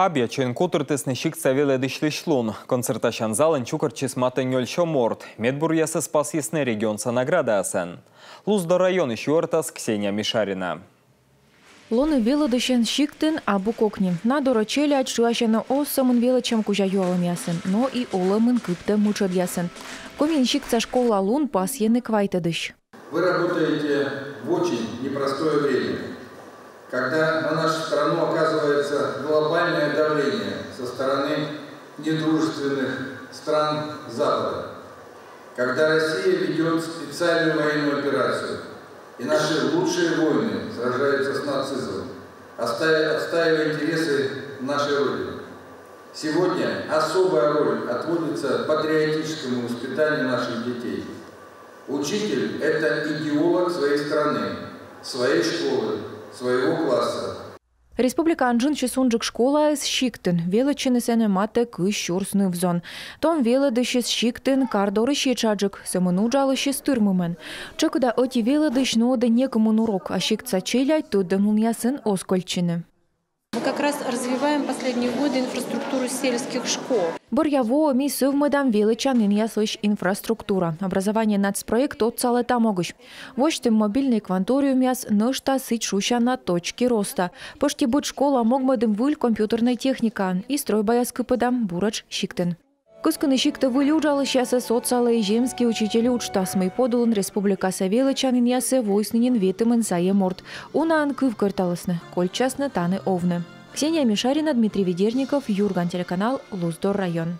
Аб'я чен котыртысны шик савел эдишлі шлун. Концерташан залын чукар чесматы нөл шоморт. Медбур ясы спас ясны регион награда асан. Луздо район еще ортас Ксения Мишарина. Лоны велодышен шиктен абу кокни. На дорочеле отшуашена осамын велочем кужа юалым ясын, но и оламын кыпты мучат ясын. Комин шикца школа лун пас ены квайтадыш. Вы работаете в очень непростое время, когда на оказывается глобальное давление со стороны недружественных стран Запада, когда Россия ведет специальную военную операцию, и наши лучшие воины сражаются с нацизмом, отстаивая интересы нашей Родины. Сегодня особая роль отводится патриотическому воспитанию наших детей – Учитель – это идеолог своей страны, своей школы, своего класса. Республиканжын чесунжик школа из шиктен, величины сене мате кы щурсны взон. Том веледышес шиктен кардоры щечаджик, семену жалыше стырмымен. Чекуда оти веледыш нода некому урок, а шиктца челять тут демун ясын оскольчины. Мы как раз развиваем последние годы инфраструктуру сельских школ. Борьяво ми сывмыдам величанин яслыш инфраструктура. Образование нацпроект от могущ. Вочтым мобильный кванториум яс нышта сыть шуща на точке роста. Пошти будь школа могмадым выль компьютерной техника и стройбаяс кыпыдам бурач щиктен. Кыскыны шикты вылюджалы щасы социалы и земский учители учтасмый подулын республика савелычанын ясы войснынин ветымын сае морд. Унан кыв кырталысны, кольчасны таны овны. Ксения Мишарина, Дмитрий Ведерников, Юрган телеканал, Луздор район.